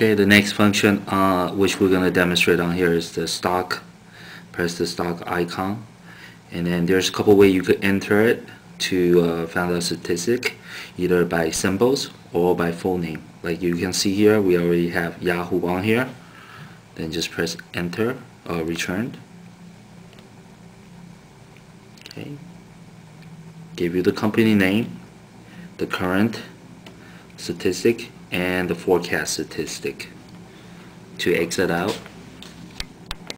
Okay, the next function uh, which we're going to demonstrate on here is the stock. Press the stock icon and then there's a couple ways you could enter it to uh, find out statistic either by symbols or by full name. Like you can see here we already have Yahoo on here. Then just press enter or return. Okay. Give you the company name, the current statistic and the forecast statistic. To exit out,